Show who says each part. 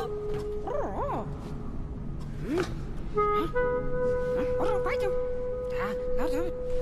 Speaker 1: 哦，嗯，啊，啊，哦，快点，啊，走走。